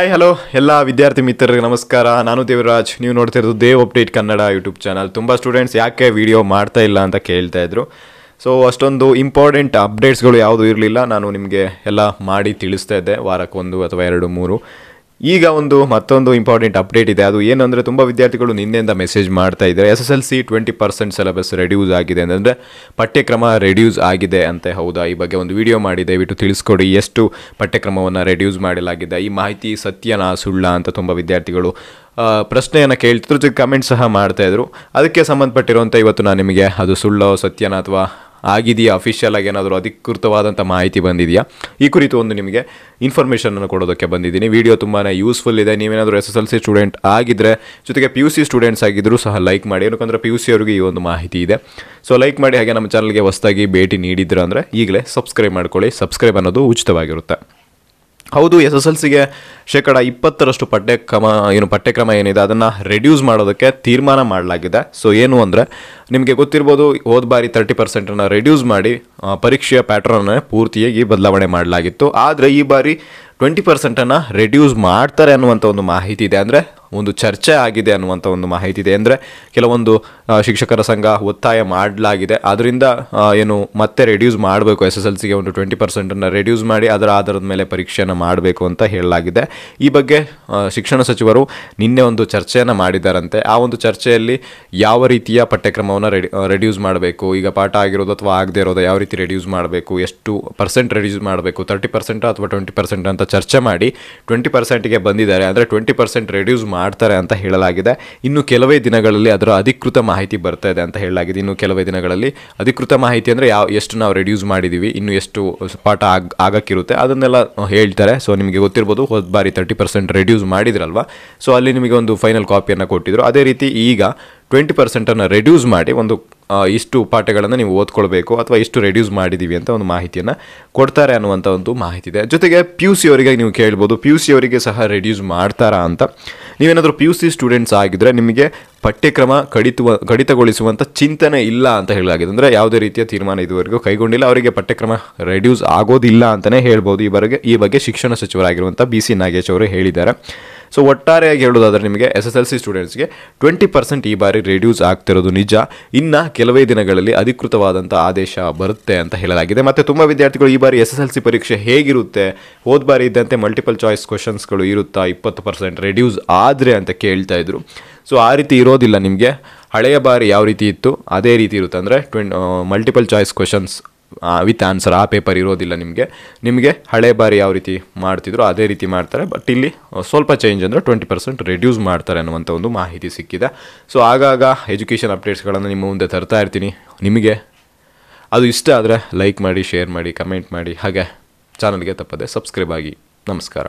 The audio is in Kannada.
ಹಾಯ್ ಹಲೋ ಎಲ್ಲ ವಿದ್ಯಾರ್ಥಿ ಮಿತ್ರರಿಗೆ ನಮಸ್ಕಾರ. ನಾನು ದೇವರಾಜ್. ನೀವು ನೋಡ್ತಿರೋದು Dev update Kannada YouTube channel. ತುಂಬ ಸ್ಟೂಡೆಂಟ್ಸ್ ಯಾಕೆ ವಿಡಿಯೋ ಮಾಡ್ತಾ ಇಲ್ಲ ಅಂತ ಕೇಳ್ತಾ ಇದ್ರು. ಸೊ ಅಷ್ಟೊಂದು ಇಂಪಾರ್ಟೆಂಟ್ ಅಪ್ಡೇಟ್ಸ್ಗಳು ಯಾವುದೂ ಇರಲಿಲ್ಲ. ನಾನು ನಿಮಗೆ ಎಲ್ಲ ಮಾಡಿ ತಿಳಿಸ್ತಾ ಇದ್ದೆ ವಾರಕ್ಕೊಂದು ಅಥವಾ ಎರಡು ಮೂರು. ಈಗ ಒಂದು ಮತ್ತೊಂದು ಇಂಪಾರ್ಟೆಂಟ್ ಅಪ್ಡೇಟ್ ಇದೆ. ಅದು ಏನು ತುಂಬಾ ವಿದ್ಯಾರ್ಥಿಗಳು ನಿನ್ನೆಯಿಂದ ಮೆಸೇಜ್ ಮಾಡ್ತಾ ಇದ್ದಾರೆ. S S L C twenty percent syllabus reduce ಆಗಿದೆ ಅಂದರೆ ಪಠ್ಯಕ್ರಮ ರೆಡ್ಯೂಸ್ ಆಗಿದೆ ಅಂತ. ಹೌದಾ? ಈ ಬಗ್ಗೆ ಒಂದು ವಿಡಿಯೋ ಮಾಡಿ. ದಯವಿಟ್ಟು ತಿಳಿಸ್ಕೊಡಿ. ಎಷ್ಟು ಪಠ್ಯಕ್ರಮವನ್ನು ರೆಡ್ಯೂಸ್ ಮಾಡಲಾಗಿದೆ? ಈ ಮಾಹಿತಿ ಸತ್ಯನಾ ಸುಳ್ಳ ಅಂತ ತುಂಬ ವಿದ್ಯಾರ್ಥಿಗಳು ಪ್ರಶ್ನೆಯನ್ನು ಕೇಳ್ತಿದ್ರು. ಜೊತೆ ಕಮೆಂಟ್ ಸಹ ಮಾಡ್ತಾ ಇದ್ರು. ಅದಕ್ಕೆ ಸಂಬಂಧಪಟ್ಟಿರುವಂಥ ಇವತ್ತು ನಾನು ನಿಮಗೆ ಅದು ಸುಳ್ಳೋ ಸತ್ಯನ ಅಥವಾ ಆಗಿದೆಯಾ? ಅಫಿಷಿಯಲ್ ಆಗಿ ಏನಾದರೂ ಅಧಿಕೃತವಾದಂಥ ಮಾಹಿತಿ ಬಂದಿದೆಯಾ? ಈ ಕುರಿತು ಒಂದು ನಿಮಗೆ ಇನ್ಫಾರ್ಮೇಷನನ್ನು ಕೊಡೋದಕ್ಕೆ ಬಂದಿದ್ದೀನಿ. ವಿಡಿಯೋ ತುಂಬಾ ಯೂಸ್ಫುಲ್ ಇದೆ. ನೀವೇನಾದರೂ S S L C student ಆಗಿದ್ದರೆ ಜೊತೆಗೆ ಪಿ ಯು ಸಿ ಸ್ಟೂಡೆಂಟ್ಸ್ ಆಗಿದ್ದರೂ ಸಹ ಲೈಕ್ ಮಾಡಿ. ಏನಕ್ಕಂದ್ರೆ ಪಿ ಯು ಸಿ ಅವರಿಗೆ ಈ ಒಂದು ಮಾಹಿತಿ ಇದೆ. ಸೊ ಲೈಕ್ ಮಾಡಿ, ಹಾಗೆ ನಮ್ಮ ಚಾನಲ್ಗೆ ಹೊಸದಾಗಿ ಭೇಟಿ ನೀಡಿದ್ರು ಅಂದರೆ ಈಗಲೇ ಸಬ್ಸ್ಕ್ರೈಬ್ ಮಾಡ್ಕೊಳ್ಳಿ. ಸಬ್ಸ್ಕ್ರೈಬ್ ಅನ್ನೋದು ಉಚಿತವಾಗಿರುತ್ತೆ. ಹೌದು ಎಸ್ ಎಸ್ ಎಲ್ ಸಿಗೆ ಶೇಕಡ ಇಪ್ಪತ್ತರಷ್ಟು ಪಠ್ಯಕ್ರಮ ಏನು ಪಠ್ಯಕ್ರಮ ಏನಿದೆ, ಅದನ್ನು ರೆಡ್ಯೂಸ್ ಮಾಡೋದಕ್ಕೆ ತೀರ್ಮಾನ ಮಾಡಲಾಗಿದೆ. ಸೊ ಏನು ಅಂದರೆ, ನಿಮಗೆ ಗೊತ್ತಿರ್ಬೋದು, ಹೋದ ಬಾರಿ ತರ್ಟಿ ಪರ್ಸೆಂಟನ್ನು ರೆಡ್ಯೂಸ್ ಮಾಡಿ ಪರೀಕ್ಷೆಯ ಪ್ಯಾಟ್ರನ್ನ ಪೂರ್ತಿಯಾಗಿ ಬದಲಾವಣೆ ಮಾಡಲಾಗಿತ್ತು. ಆದರೆ, ಈ ಬಾರಿ ಟ್ವೆಂಟಿ ಪರ್ಸೆಂಟನ್ನು ರೆಡ್ಯೂಸ್ ಮಾಡ್ತಾರೆ ಅನ್ನುವಂಥ ಒಂದು ಮಾಹಿತಿ ಇದೆ. ಅಂದರೆ ಒಂದು ಚರ್ಚೆ ಆಗಿದೆ ಅನ್ನುವಂಥ ಒಂದು ಮಾಹಿತಿ ಇದೆ. ಅಂದರೆ ಕೆಲವೊಂದು ಶಿಕ್ಷಕರ ಸಂಘ ಒತ್ತಾಯ ಮಾಡಲಾಗಿದೆ. ಅದರಿಂದ ಏನು ಮತ್ತೆ ರೆಡ್ಯೂಸ್ ಮಾಡಬೇಕು ಎಸ್ ಎಸ್ ಎಲ್ ಸಿಗೆ ಒಂದು ಟ್ವೆಂಟಿ ಪರ್ಸೆಂಟನ್ನು ರೆಡ್ಯೂಸ್ ಮಾಡಿ ಅದರ ಆಧಾರದ ಮೇಲೆ ಪರೀಕ್ಷೆಯನ್ನು ಮಾಡಬೇಕು ಅಂತ ಹೇಳಲಾಗಿದೆ. ಈ ಬಗ್ಗೆ ಶಿಕ್ಷಣ ಸಚಿವರು ನಿನ್ನೆ ಒಂದು ಚರ್ಚೆಯನ್ನು ಮಾಡಿದ್ದಾರಂತೆ ಆ ಒಂದು ಚರ್ಚೆಯಲ್ಲಿ ಯಾವ ರೀತಿಯ ಪಠ್ಯಕ್ರಮವನ್ನು ರೆಡಿ ರೆಡ್ಯೂಸ್ ಮಾಡಬೇಕು, ಈಗ ಪಾಠ ಆಗಿರೋದು ಅಥವಾ ಆಗದೆ ಇರೋದು ಯಾವ ರೀತಿ ರೆಡ್ಯೂಸ್ ಮಾಡಬೇಕು, ಎಷ್ಟು ಪರ್ಸೆಂಟ್ ರೆಡ್ಯೂಸ್ ಮಾಡಬೇಕು ತರ್ಟಿ ಪರ್ಸೆಂಟ್ ಅಥವಾ ಟ್ವೆಂಟಿ ಪರ್ಸೆಂಟ್ ಅಂತ ಚರ್ಚೆ ಮಾಡಿ ಟ್ವೆಂಟಿ ಪರ್ಸೆಂಟ್ಗೆ ಬಂದಿದ್ದಾರೆ. ಅಂದರೆ ಟ್ವೆಂಟಿ ಪರ್ಸೆಂಟ್ ರೆಡ್ಯೂಸ್ ಮಾಡ್ತಾರೆ ಅಂತ ಹೇಳಲಾಗಿದೆ. ಇನ್ನು ಕೆಲವೇ ದಿನಗಳಲ್ಲಿ ಅದರ ಅಧಿಕೃತ ಮಾಹಿತಿ ಬರ್ತಾ ಇದೆ ಅಂತ ಹೇಳಲಾಗಿದೆ. ಇನ್ನು ಕೆಲವೇ ದಿನಗಳಲ್ಲಿ ಅಧಿಕೃತ ಮಾಹಿತಿ ಅಂದರೆ ಯಾವ ಎಷ್ಟು ನಾವು ರೆಡ್ಯೂಸ್ ಮಾಡಿದ್ದೀವಿ ಇನ್ನು ಎಷ್ಟು ಪಾಠ ಆಗ, ಆಗಕ್ಕಿರುತ್ತೆ, ಅದನ್ನೆಲ್ಲ ಹೇಳ್ತಾರೆ. ಸೊ ನಿಮಗೆ ಗೊತ್ತಿರ್ಬೋದು ಹೋದ ಬಾರಿ ತರ್ಟಿ ಪರ್ಸೆಂಟ್ ರೆಡ್ಯೂಸ್ ಮಾಡಿದ್ರಲ್ವ? ಸೊ ಅಲ್ಲಿ ನಿಮಗೆ ಒಂದು ಫೈನಲ್ ಕಾಪಿಯನ್ನು ಕೊಟ್ಟಿದ್ರು. ಅದೇ ರೀತಿ ಈಗ ಟ್ವೆಂಟಿ ಪರ್ಸೆಂಟನ್ನು ರೆಡ್ಯೂಸ್ ಮಾಡಿ ಒಂದು ಇಷ್ಟು ಪಾಠಗಳನ್ನು ನೀವು ಓದ್ಕೊಳ್ಬೇಕು ಅಥವಾ ಇಷ್ಟು ರೆಡ್ಯೂಸ್ ಮಾಡಿದ್ದೀವಿ ಅಂತ ಒಂದು ಮಾಹಿತಿಯನ್ನು ಕೊಡ್ತಾರೆ ಅನ್ನುವಂಥ ಒಂದು ಮಾಹಿತಿ ಇದೆ. ಜೊತೆಗೆ ಪಿ ಯು ಸಿ ಅವರಿಗೆ ನೀವು ಕೇಳ್ಬೋದು ಪಿ ಯು ಸಿ ಅವರಿಗೆ ಸಹ ರೆಡ್ಯೂಸ್ ಮಾಡ್ತಾರಾ ಅಂತ. ನೀವೇನಾದರೂ ಪಿ ಯು ಸಿ ಸ್ಟೂಡೆಂಟ್ಸ್ ಆಗಿದ್ದರೆ ನಿಮಗೆ ಪಠ್ಯಕ್ರಮ ಕಡಿತುವ ಕಡಿತಗೊಳಿಸುವಂಥ ಚಿಂತನೆ ಇಲ್ಲ ಅಂತ ಹೇಳಲಾಗಿದೆ. ಅಂದರೆ ಯಾವುದೇ ರೀತಿಯ ತೀರ್ಮಾನ ಇದುವರೆಗೂ ಕೈಗೊಂಡಿಲ್ಲ. ಅವರಿಗೆ ಪಠ್ಯಕ್ರಮ ರೆಡ್ಯೂಸ್ ಆಗೋದಿಲ್ಲ ಅಂತಲೇ ಹೇಳ್ಬೋದು. ಈ ಬಗ್ಗೆ ಈ ಬಗ್ಗೆ ಶಿಕ್ಷಣ ಸಚಿವರಾಗಿರುವಂಥ ಬಿ ಸಿ ನಾಗೇಶ್ ಅವರು ಹೇಳಿದ್ದಾರೆ. ಸೊ ಒಟ್ಟಾರೆಯಾಗಿ ಹೇಳೋದಾದರೆ ನಿಮಗೆ ಎಸ್ ಎಸ್ ಎಲ್ ಸಿ ಸ್ಟೂಡೆಂಟ್ಸ್ಗೆ ಟ್ವೆಂಟಿ ಪರ್ಸೆಂಟ್ ಈ ಬಾರಿ ರೆಡ್ಯೂಸ್ ಆಗ್ತಿರೋದು ನಿಜ. ಇನ್ನು ಕೆಲವೇ ದಿನಗಳಲ್ಲಿ ಅಧಿಕೃತವಾದಂಥ ಆದೇಶ ಬರುತ್ತೆ ಅಂತ ಹೇಳಲಾಗಿದೆ. ಮತ್ತು ತುಂಬ ವಿದ್ಯಾರ್ಥಿಗಳು ಈ ಬಾರಿ ಎಸ್ ಎಸ್ ಎಲ್ ಸಿ ಪರೀಕ್ಷೆ ಹೇಗಿರುತ್ತೆ? ಹೋದ ಬಾರಿ ಇದ್ದಂತೆ ಮಲ್ಟಿಪಲ್ ಚಾಯ್ಸ್ ಕ್ವಶನ್ಸ್ಗಳು ಇರುತ್ತಾ? ಇಪ್ಪತ್ತು ಪರ್ಸೆಂಟ್ ರೆಡ್ಯೂಸ್ ಆದರೆ ಅಂತ ಕೇಳ್ತಾ ಇದ್ರು. ಸೊ ಆ ರೀತಿ ಇರೋದಿಲ್ಲ ನಿಮಗೆ. ಹಳೆಯ ಬಾರಿ ಯಾವ ರೀತಿ ಇತ್ತು? ಅದೇ ರೀತಿ ಇರುತ್ತೆ ಅಂದರೆ twenty multiple choice questions with answer ಆ ಪೇಪರ್ ಇರೋದಿಲ್ಲ ನಿಮಗೆ. ನಿಮಗೆ ಹಳೆ ಬಾರಿ ಯಾವ ರೀತಿ ಮಾಡ್ತಿದ್ರು, ಅದೇ ರೀತಿ ಮಾಡ್ತಾರೆ. ಬಟ್ ಇಲ್ಲಿ ಸ್ವಲ್ಪ ಚೇಂಜ್ ಅಂದರೆ ಟ್ವೆಂಟಿ ಪರ್ಸೆಂಟ್ ರೆಡ್ಯೂಸ್ ಮಾಡ್ತಾರೆ ಅನ್ನುವಂಥ ಒಂದು ಮಾಹಿತಿ ಸಿಕ್ಕಿದೆ. ಸೊ ಆಗಾಗ ಎಜುಕೇಷನ್ ಅಪ್ಡೇಟ್ಸ್ಗಳನ್ನು ನಿಮ್ಮ ಮುಂದೆ ತರ್ತಾ ಇರ್ತೀನಿ. ನಿಮಗೆ ಅದು ಇಷ್ಟ ಆದರೆ ಲೈಕ್ ಮಾಡಿ ಶೇರ್ ಮಾಡಿ ಕಮೆಂಟ್ ಮಾಡಿ. ಹಾಗೆ ಚಾನಲ್ಗೆ ತಪ್ಪದೆ ಸಬ್ಸ್ಕ್ರೈಬ್ ಆಗಿ. ನಮಸ್ಕಾರ.